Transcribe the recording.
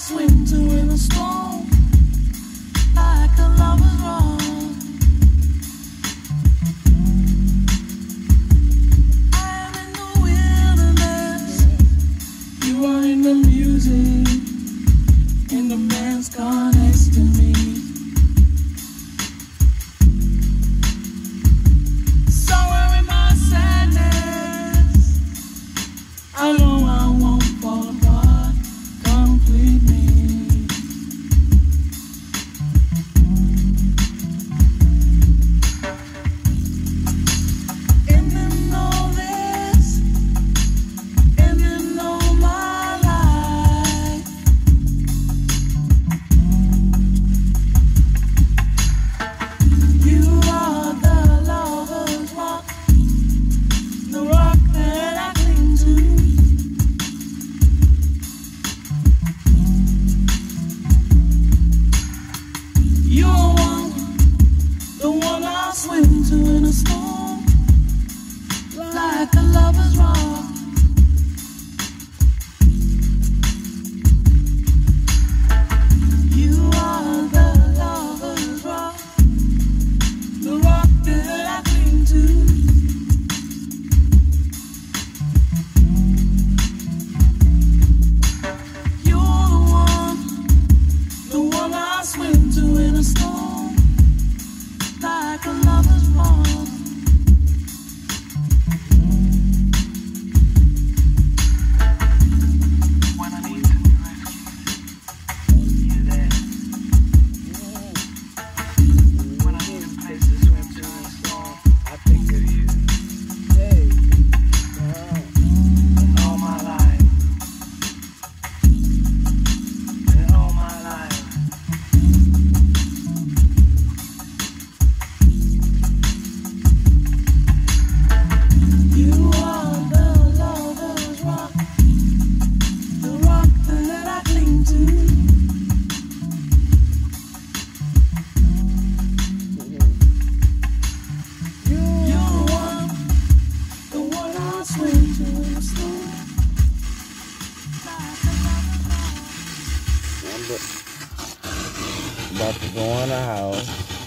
swim to in a storm like a lover's wrong. I am in the wilderness, you are in the music, and the man's gone next to me. About to go on a house.